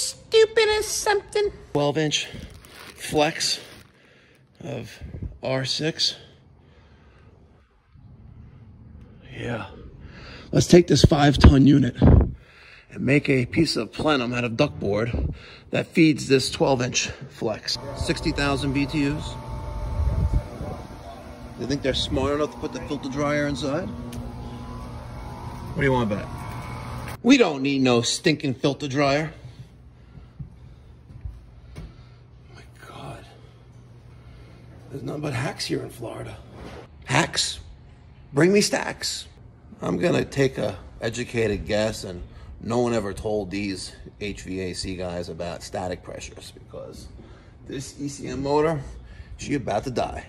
stupid as something? 12 inch flex of R6. Yeah. Let's take this five ton unit and make a piece of plenum out of duct board that feeds this 12 inch flex. 60,000 BTUs. You think they're smart enough to put the filter dryer inside? What do you want to bet? We don't need no stinking filter dryer. There's nothing but hacks here in Florida. Hacks? Bring me stacks. I'm gonna take a educated guess and no one ever told these HVAC guys about static pressures because this ECM motor, she about to die.